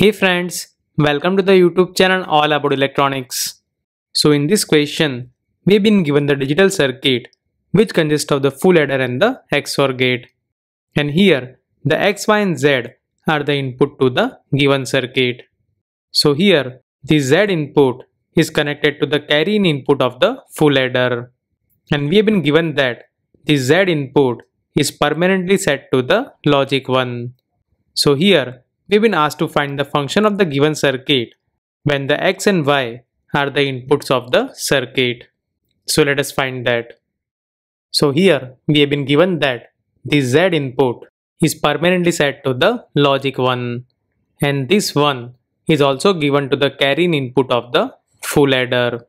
Hey friends, welcome to the YouTube channel All About Electronics. So in this question, we've been given the digital circuit which consists of the full adder and the XOR gate. And here, the X, Y and Z are the input to the given circuit. So here, the Z input is connected to the carry in input of the full adder. And we have been given that the Z input is permanently set to the logic 1. So here, we've been asked to find the function of the given circuit when the X and Y are the inputs of the circuit. So let us find that. So here, we have been given that the Z input is permanently set to the logic 1 and this 1 is also given to the carry in input of the full adder.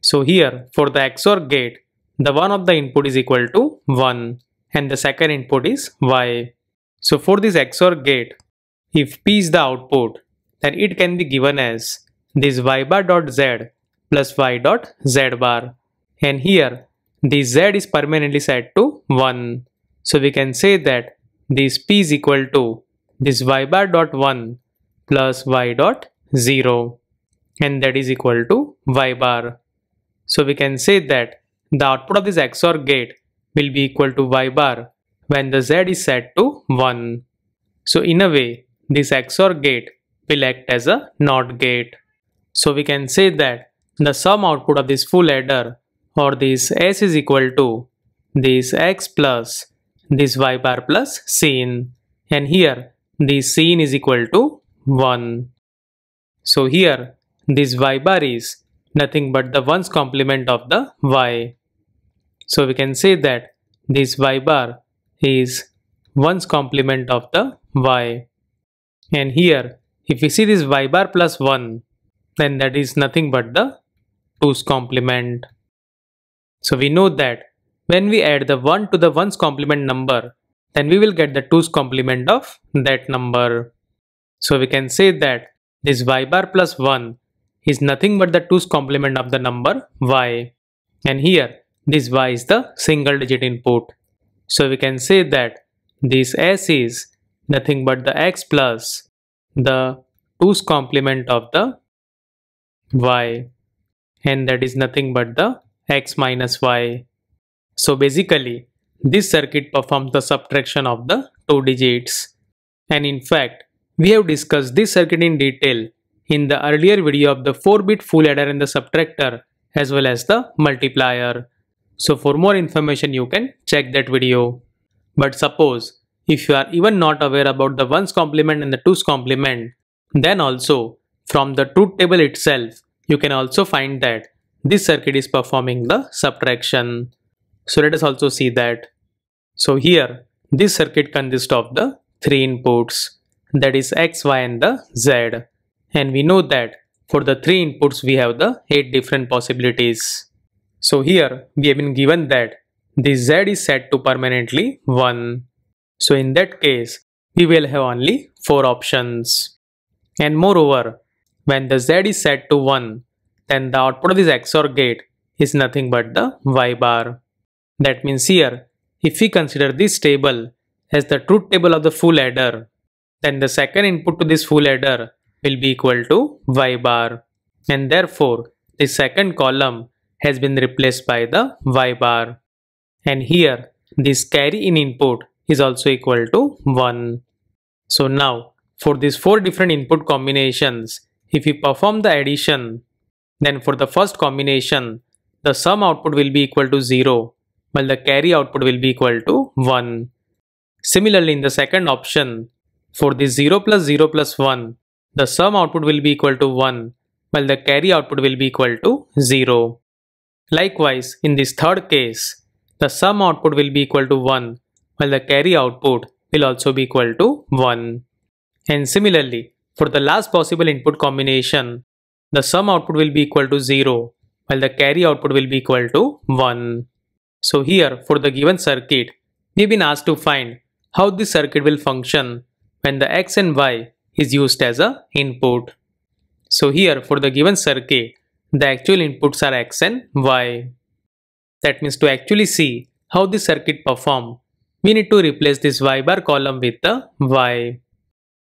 So here for the XOR gate, the one of the input is equal to 1 and the second input is Y. So for this XOR gate, if P is the output, then it can be given as this Y bar dot Z plus Y dot Z bar. And here, the Z is permanently set to 1. So we can say that this P is equal to this Y bar dot 1 plus Y dot 0 and that is equal to Y bar. So we can say that the output of this XOR gate will be equal to Y bar when the Z is set to 1. So in a way, this XOR gate will act as a NOT gate. So we can say that the sum output of this full adder or this S is equal to this X plus this Y bar plus Cin and here this Cin is equal to 1. So here this Y bar is nothing but the ones complement of the Y. So we can say that this Y bar is ones complement of the Y. And here if we see this Y bar plus 1 then that is nothing but the 2's complement. So we know that when we add the 1 to the 1's complement number, then we will get the 2's complement of that number. So we can say that this y bar plus 1 is nothing but the 2's complement of the number y. And here, this y is the single digit input. So we can say that this s is nothing but the x plus the 2's complement of the y and that is nothing but the x minus y. So basically this circuit performs the subtraction of the two digits and in fact we have discussed this circuit in detail in the earlier video of the 4-bit full adder and the subtractor as well as the multiplier. So for more information you can check that video. But suppose if you are even not aware about the 1's complement and the 2's complement then also from the truth table itself you can also find that this circuit is performing the subtraction. So let us also see that. So here this circuit consists of the three inputs that is x, y and the z. And we know that for the three inputs we have the eight different possibilities. So here we have been given that the z is set to permanently 1. So in that case we will have only 4 options. And moreover when the z is set to 1 then the output of this XOR gate is nothing but the Y bar. That means here, if we consider this table as the truth table of the full adder, then the second input to this full adder will be equal to Y bar. And therefore, the second column has been replaced by the Y bar. And here, this carry in input is also equal to 1. So now, for these four different input combinations, if we perform the addition then for the first combination, the sum output will be equal to 0 while the carry output will be equal to 1. Similarly in the second option, for the 0 plus 0 plus 1, the sum output will be equal to 1 while the carry output will be equal to 0. Likewise, in this third case, the sum output will be equal to 1 while the carry output will also be equal to 1. And similarly, for the last possible input combination, the sum output will be equal to 0 while the carry output will be equal to 1. So here for the given circuit, we've been asked to find how this circuit will function when the x and y is used as a input. So here for the given circuit, the actual inputs are x and y. That means to actually see how this circuit perform, we need to replace this y bar column with the y.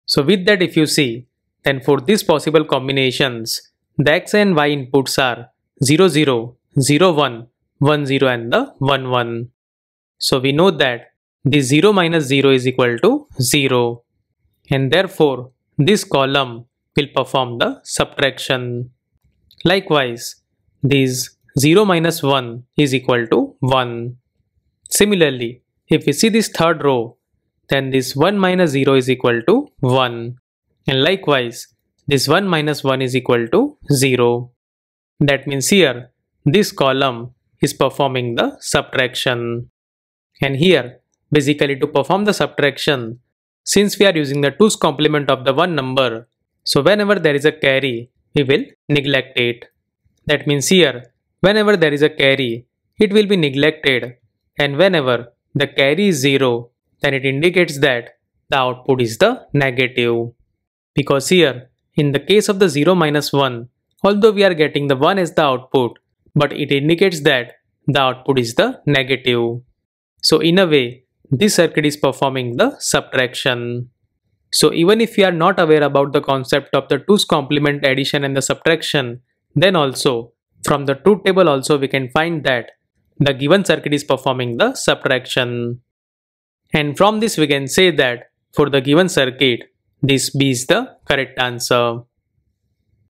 So with that if you see, then for these possible combinations, the x and y inputs are 0, 0, 0, 1, 1, 0 and the 1, 1. So we know that the 0 minus 0 is equal to 0 and therefore this column will perform the subtraction. Likewise, this 0 minus 1 is equal to 1. Similarly, if we see this third row, then this 1 minus 0 is equal to 1. And likewise, this 1 minus 1 is equal to 0. That means here, this column is performing the subtraction. And here, basically to perform the subtraction, since we are using the 2's complement of the one number, so whenever there is a carry, we will neglect it. That means here, whenever there is a carry, it will be neglected and whenever the carry is 0, then it indicates that the output is the negative. Because here, in the case of the 0 minus 1, although we are getting the 1 as the output, but it indicates that the output is the negative. So in a way, this circuit is performing the subtraction. So even if we are not aware about the concept of the 2's complement addition and the subtraction, then also from the truth table also we can find that the given circuit is performing the subtraction. And from this we can say that for the given circuit, this B is the correct answer.